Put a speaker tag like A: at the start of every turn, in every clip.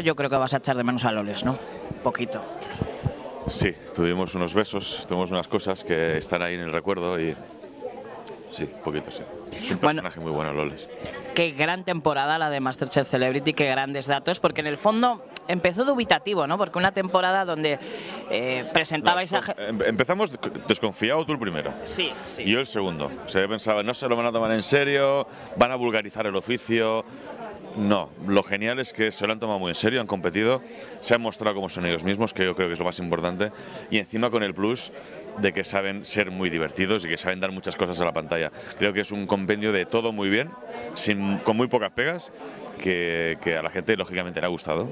A: yo creo que vas a echar de menos a Loles, ¿no? Un poquito.
B: Sí, tuvimos unos besos, tuvimos unas cosas que están ahí en el recuerdo y sí, un poquito sí. Es un
A: Bueno.
B: personaje muy bueno, Loles.
A: Qué gran temporada la de Masterchef Celebrity, qué grandes datos, porque en el fondo empezó dubitativo, ¿no? Porque una temporada donde eh, presentabais a...
B: Em- Empezamos desconfiado tú el primero.
A: Sí, sí.
B: Y yo el segundo. O sea, yo pensaba, no se lo van a tomar en serio, van a vulgarizar el oficio. No, lo genial es que se lo han tomado muy en serio, han competido, se han mostrado como son ellos mismos, que yo creo que es lo más importante, y encima con el plus de que saben ser muy divertidos y que saben dar muchas cosas a la pantalla. Creo que es un compendio de todo muy bien, sin, con muy pocas pegas, que, que a la gente lógicamente le ha gustado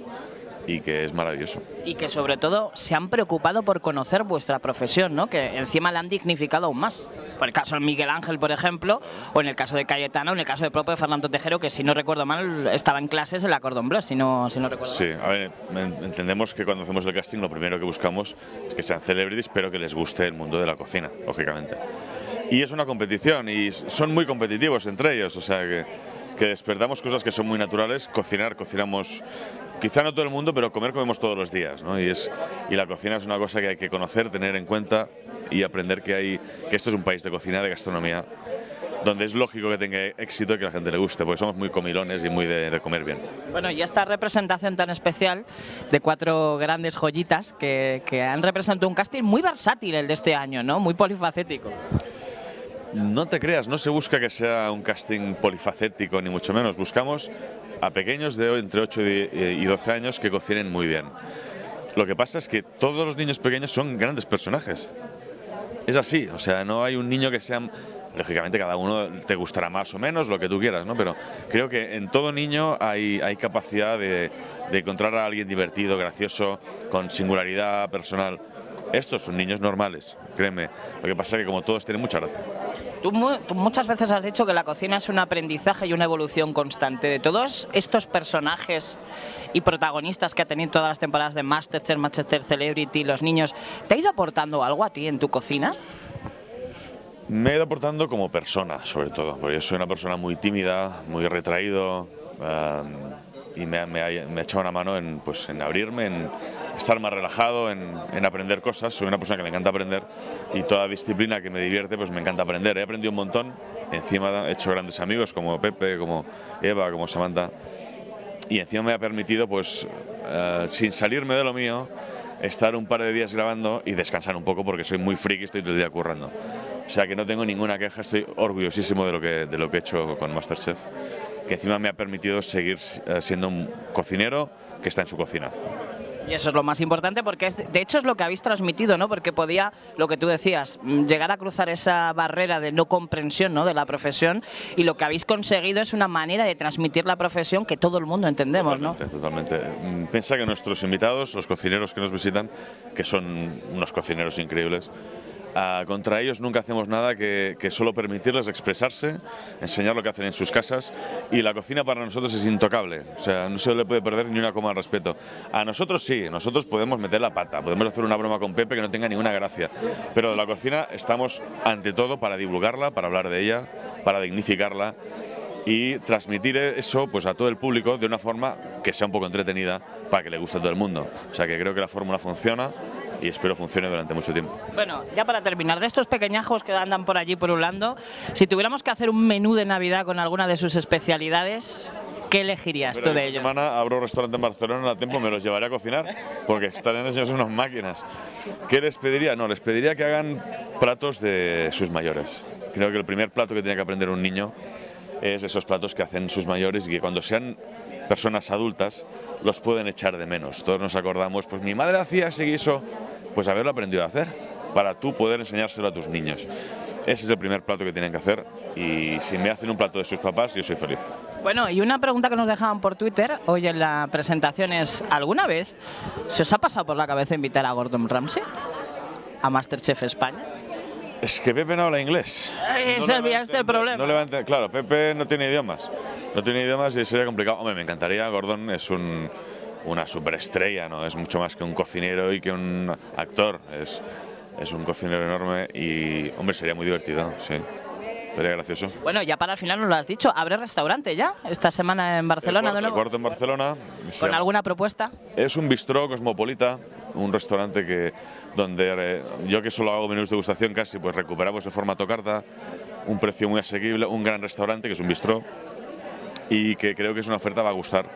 B: y que es maravilloso.
A: Y que sobre todo se han preocupado por conocer vuestra profesión, ¿no? Que encima la han dignificado aún más. Por el caso de Miguel Ángel, por ejemplo, o en el caso de Cayetano, o en el caso del propio Fernando Tejero, que si no recuerdo mal, estaba en clases en la Cordon Bleu, si no, si no recuerdo
B: Sí,
A: mal.
B: a ver, en- entendemos que cuando hacemos el casting lo primero que buscamos es que sean celebrities, pero que les guste el mundo de la cocina, lógicamente. Y es una competición y son muy competitivos entre ellos, o sea que, que despertamos cosas que son muy naturales. Cocinar, cocinamos, quizá no todo el mundo, pero comer comemos todos los días, ¿no? Y, es, y la cocina es una cosa que hay que conocer, tener en cuenta y aprender que, hay, que esto es un país de cocina, de gastronomía, donde es lógico que tenga éxito y que la gente le guste, porque somos muy comilones y muy de- de comer bien.
A: Bueno, y esta representación tan especial de cuatro grandes joyitas que, que han representado un casting muy versátil el de este año, ¿no? Muy polifacético.
B: No te creas, no se busca que sea un casting polifacético, ni mucho menos. Buscamos a pequeños de entre 8 y y 12 años que cocinen muy bien. Lo que pasa es que todos los niños pequeños son grandes personajes. Es así, o sea, no hay un niño que sea... Lógicamente cada uno te gustará más o menos, lo que tú quieras, ¿no? Pero creo que en todo niño hay, capacidad de encontrar a alguien divertido, gracioso, con singularidad personal. Estos son niños normales, créeme. Lo que pasa es que como todos tienen mucha gracia.
A: Tú, mu- tú muchas veces has dicho que la cocina es un aprendizaje y una evolución constante. De todos estos personajes y protagonistas que ha tenido todas las temporadas de Masterchef, Masterchef Celebrity, los niños, ¿te ha ido aportando algo a ti en tu cocina?
B: Me he ido aportando como persona, sobre todo, porque yo soy una persona muy tímida, muy retraído, eh, y me, ha- me ha, me ha echado una mano en, pues, en abrirme, en estar más relajado, en, en aprender cosas. Soy una persona que le encanta aprender y toda disciplina que me divierte, pues me encanta aprender. He aprendido un montón, encima he hecho grandes amigos como Pepe, como Eva, como Samantha, y encima me ha permitido, pues, eh, sin salirme de lo mío, estar un par de días grabando y descansar un poco porque soy muy friki, estoy todo el día currando. O sea que no tengo ninguna queja, estoy orgullosísimo de lo que, de lo que he hecho con Masterchef, que encima me ha permitido seguir eh, siendo un cocinero que está en su cocina.
A: Y eso es lo más importante porque es, de hecho es lo que habéis transmitido, ¿no? Porque podía, lo que tú decías, mm, llegar a cruzar esa barrera de no comprensión, ¿no? De la profesión y lo que habéis conseguido es una manera de transmitir la profesión que todo el mundo entendemos, ¿no?
B: Totalmente, totalmente. Mm, Piensa que nuestros invitados, los cocineros que nos visitan, que son unos cocineros increíbles, ah, contra ellos nunca hacemos nada que, que solo permitirles expresarse, enseñar lo que hacen en sus casas y la cocina para nosotros es intocable, o sea, no se le puede perder ni una coma de respeto. A nosotros sí, nosotros podemos meter la pata, podemos hacer una broma con Pepe que no tenga ninguna gracia, pero de la cocina estamos ante todo para divulgarla, para hablar de ella, para dignificarla y transmitir eso pues a todo el público de una forma que sea un poco entretenida para que le guste a todo el mundo. O sea que creo que la fórmula funciona y espero funcione durante mucho tiempo.
A: Bueno, ya para terminar, de estos pequeñajos que andan por allí purulando, si tuviéramos que hacer un menú de Navidad con alguna de sus especialidades, ¿qué elegirías
B: Pero
A: tú de ellos?
B: semana abro un restaurante en Barcelona, a tiempo me los llevaré a cocinar porque están en ellos unas máquinas. ¿Qué les pediría? No, les pediría que hagan platos de sus mayores. Creo que el primer plato que tiene que aprender un niño es esos platos que hacen sus mayores y que cuando sean personas adultas los pueden echar de menos. Todos nos acordamos, pues mi madre hacía ese guiso, pues haberlo aprendido a hacer para tú poder enseñárselo a tus niños. Ese es el primer plato que tienen que hacer y si me hacen un plato de sus papás, yo soy feliz.
A: Bueno, y una pregunta que nos dejaban por Twitter hoy en la presentación es, ¿alguna vez se os ha pasado por la cabeza invitar a Gordon Ramsay a Masterchef España?
B: Es que Pepe no habla inglés.
A: Ese
B: No va a
A: es este el
B: entender,
A: problema.
B: No le va a entender. Claro, Pepe no tiene idiomas. No tiene idiomas y sería complicado. Hombre, me encantaría. Gordon es un, una superestrella, ¿no? Es mucho más que un cocinero y que un actor. Es, es un cocinero enorme y, hombre, sería muy divertido, sí. Sería gracioso.
A: Bueno, ya para el final nos lo has dicho, ¿abre restaurante ya esta semana en Barcelona
B: el
A: de
B: cuarto,
A: nuevo?
B: el cuarto en Barcelona.
A: ¿Con
B: llama-
A: alguna propuesta?
B: Es un bistró cosmopolita, un restaurante que donde eh, yo que solo hago menús de degustación casi, pues recuperamos el formato carta, un precio muy asequible, un gran restaurante que es un bistró y que creo que es una oferta que va a gustar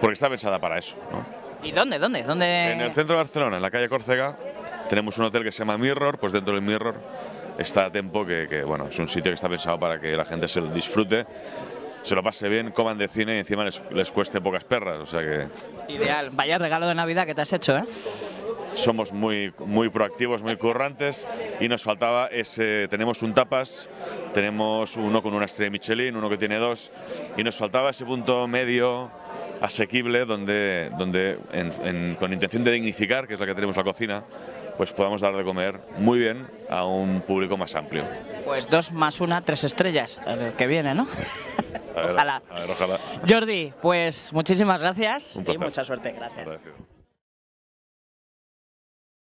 B: porque está pensada para eso. ¿no?
A: ¿Y dónde? ¿Dónde? ¿Dónde?
B: En el centro de Barcelona, en la calle Córcega, tenemos un hotel que se llama Mirror, pues dentro del Mirror está Tempo, que, que, bueno, es un sitio que está pensado para que la gente se lo disfrute, se lo pase bien, coman de cine y encima les, les cueste pocas perras, o sea que
A: Ideal. Vaya regalo de Navidad que te has hecho, ¿eh?
B: Somos muy, muy proactivos, muy currantes y nos faltaba ese, tenemos un tapas, tenemos uno con una estrella Michelin, uno que tiene dos y nos faltaba ese punto medio asequible donde, donde en- en- con intención de dignificar, que es la que tenemos en la cocina, pues podamos dar de comer muy bien a un público más amplio.
A: Pues dos más una, tres estrellas, el que viene, ¿no?
B: A ver,
A: Ojalá.
B: A ver, ojalá.
A: Jordi, pues muchísimas gracias
B: Un
A: y mucha suerte. Gracias.
B: Agradecido.